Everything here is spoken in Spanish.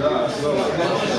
Yeah,